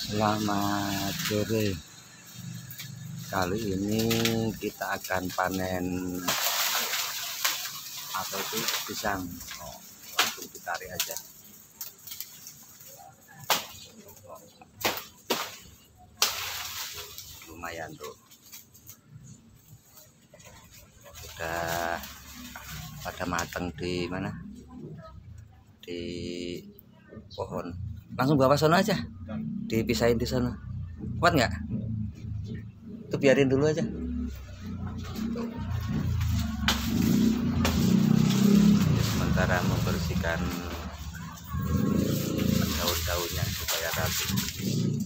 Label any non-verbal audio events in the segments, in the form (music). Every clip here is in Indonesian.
Selamat sore. Kali ini kita akan panen apa itu pisang. Oh, langsung ditarik aja. Lumayan tuh. Udah pada matang di mana? Di pohon. Langsung bawa sana aja dipisahin di sana. Kuat nggak? Itu biarin dulu aja. Sementara membersihkan daun-daunnya supaya rapi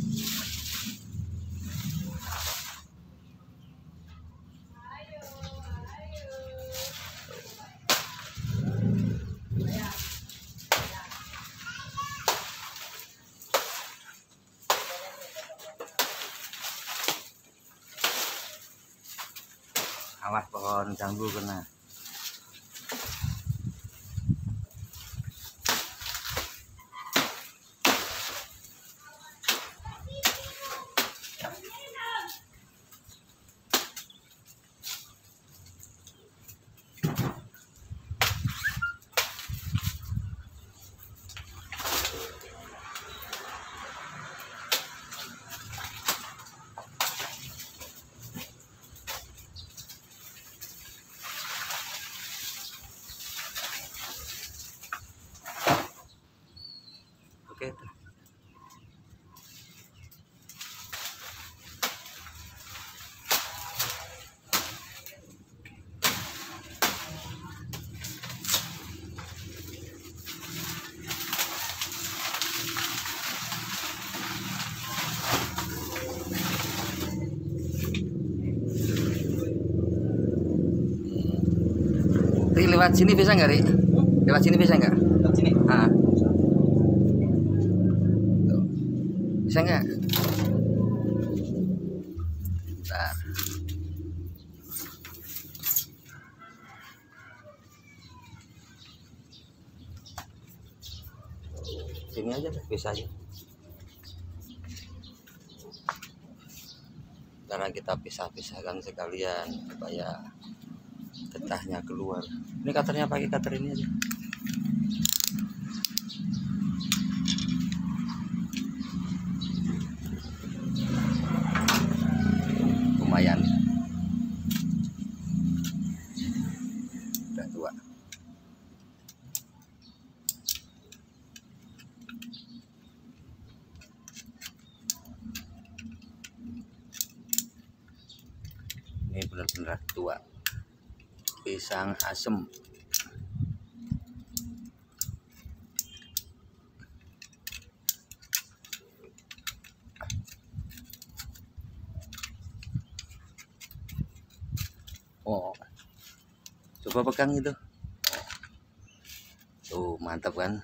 awas pohon jambu kena oke tuh. Ri, lewat sini bisa nggak, Ri? Lewat sini bisa nggak? Lewat sini. Ah. Bisa nggak? Bentar. Sini aja deh, bisa aja. Karena kita pisah-pisahkan sekalian supaya getahnya keluar. Ini katernya pakai kater ini aja. Lumayan. Udah tua. Ini benar-benar tua. Pisang asem Oh, coba pegang itu. Tuh mantap kan?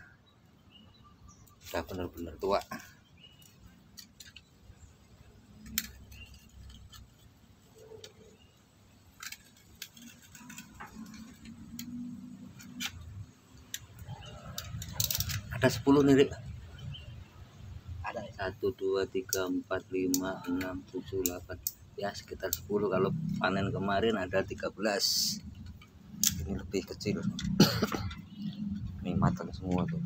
Udah bener-bener tua. Ada 10 nih, Rik. Ada ya. satu dua tiga empat lima enam tujuh delapan ya sekitar 10 kalau panen kemarin ada 13 ini lebih kecil. (coughs) Ini matang semua tuh.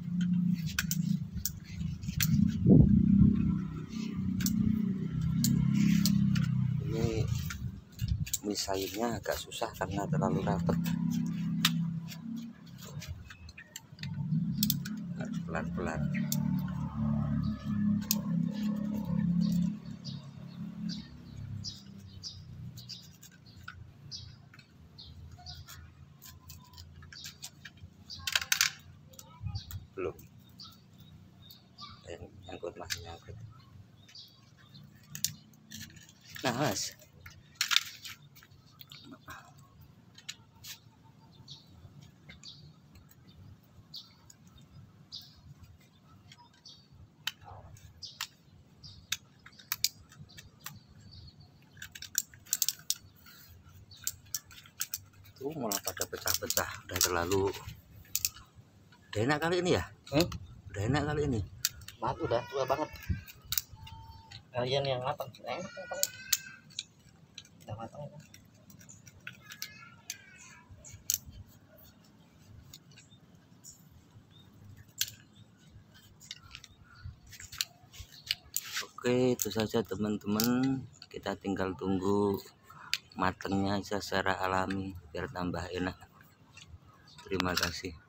Ini misainnya agak susah karena terlalu rapat pelan-pelan belum. Yang nyangkut masih nyangkut nah mas. Tuh malah pada pecah-pecah. Udah terlalu udah enak kali ini ya? Hmm? udah enak kali ini. Banget udah tua banget. kalian yang matang. Enak matang. Udah matang ya. Oke itu saja teman-teman. Kita tinggal tunggu matangnya secara alami biar tambah enak. Terima kasih